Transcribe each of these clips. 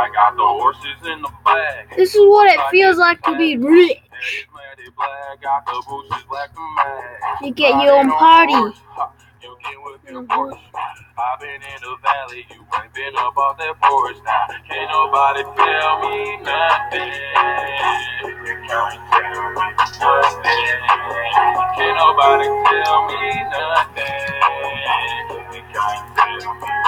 I got the horses in the bag. This is what it feels like to be rich. Head is matted black, got the bushes black to match. You get your own party. You get with your Porsche. I've been in the valley, you ain't been up off that porch now. Can't nobody tell me nothing. You can't tell me nothing. Can't nobody tell me nothing. You can't tell me nothing.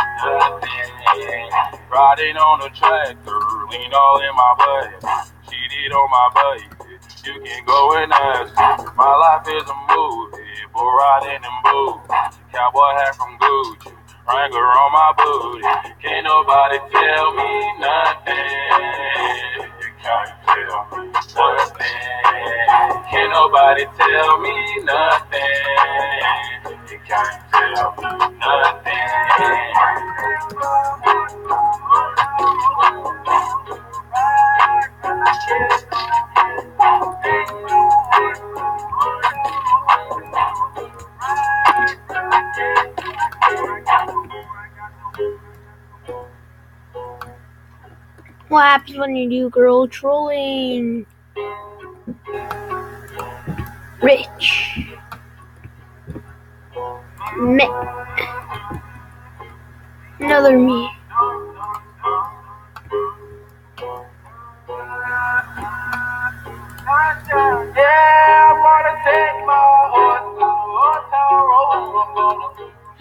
Riding on a tractor, lean all in my butt. Cheated on my buddy. You can go and ask. My life is a movie, boy riding in boots. Cowboy hat from Gucci, Wrangler on my booty. Can't nobody tell me nothing. You can't tell me nothing. Can't nobody tell me nothing. What happens when you do girl trolling? Rich. Me. Another me.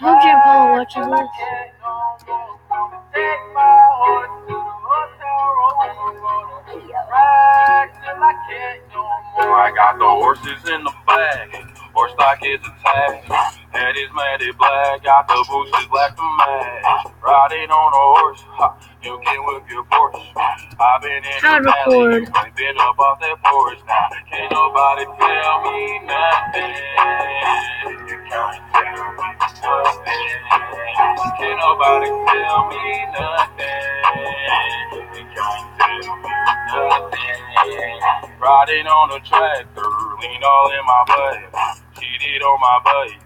I hope Jan Paul watches this. Horses in the bag. Horse stock is attached. Head is matted black. Got the black to match. Riding on a horse. Ha, you can whip your Porsche. I've been in How the valley. record. Ain't been up off that porch now. Can't nobody tell me nothing. You can't tell me nothing. Can't nobody tell me nothing. You can't tell me nothing. Riding on a tractor, lean all in my butt. Cheated on my buddy.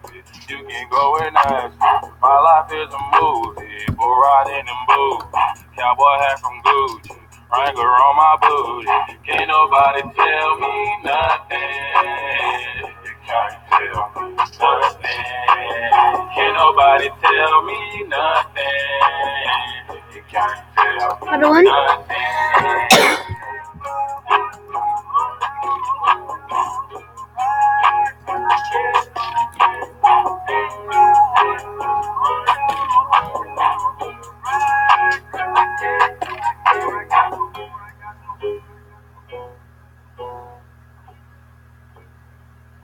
You can go and ask. My life is a movie, boy riding in boots. Cowboy hat from Gucci. Wrangler on my booty. Can't nobody tell me nothing. You can't tell me nothing. Can't nobody tell me nothing. You can't tell me Another one? nothing.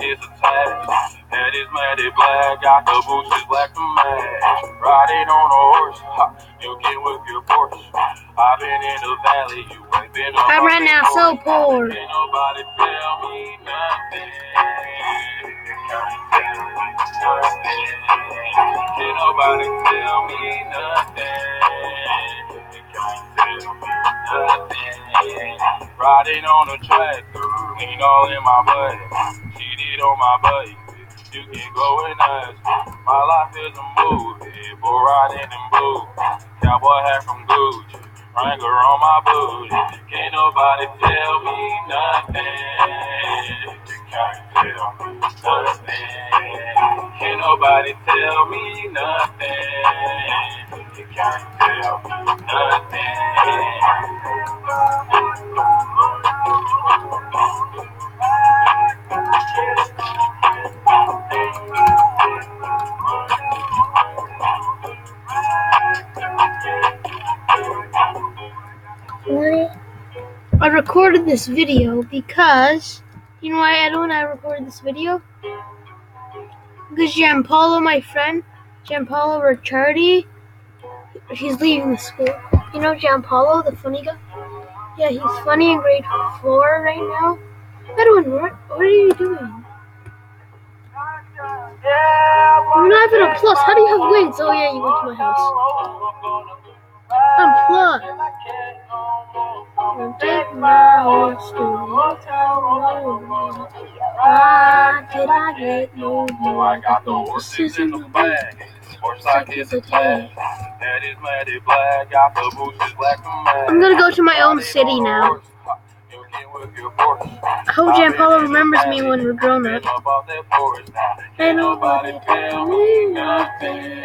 Horse stock is attached. Head is matted black. Got the bushes black. Riding on a horse. Ha, you can whip your. I've been in the valley. You ain't been up I'm right now so poor. Can't nobody tell me nothing. Can't nobody tell me nothing. Can't tell me nothing. Riding on a tractor, lean all in my butt. Cheated on my buddy. You can go and ask. My life is a movie, boy riding in boots. Cowboy hat from Gucci. Wrangler on my booty. Can't nobody tell me nothing. Can't tell me nothing. Can't nobody tell me nothing. Can't tell me I recorded this video because you know why don't I recorded this video? Because Gianpaolo, my friend, Gianpaolo Ricciardi, he's leaving the school. You know Gianpaolo, the funny guy? Yeah, he's funny in grade four right now. Edwin, what, what are you doing? You're not even a plus. How do you have wings? Oh yeah, you went to my house. I'm plus. And take my horse to Motown Road. Why did I get no more? I got the horses in the bag. Horse like it's a tag. That is matty black. Got the bushes black and mad. I'm gonna go to my own city now. I hope Jan Gianpaolo remembers me when we're grown up. Ain't nobody tell me nothing.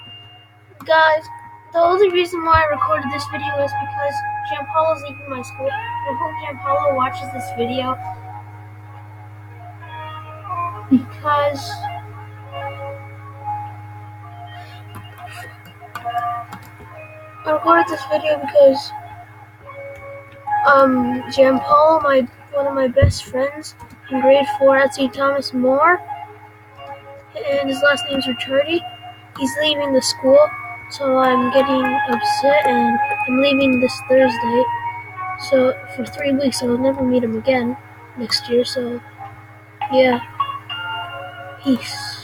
guys, the only reason why I recorded this video is because Gianpaolo's leaving my school. I hope Gianpaolo watches this video because I recorded this video because um Gianpaolo, my one of my best friends in grade four at St. Thomas More, and his last name's Ricciardi. He's leaving the school, so I'm getting upset, and I'm leaving this Thursday. So for three weeks, I'll never meet him again next year. So yeah, peace.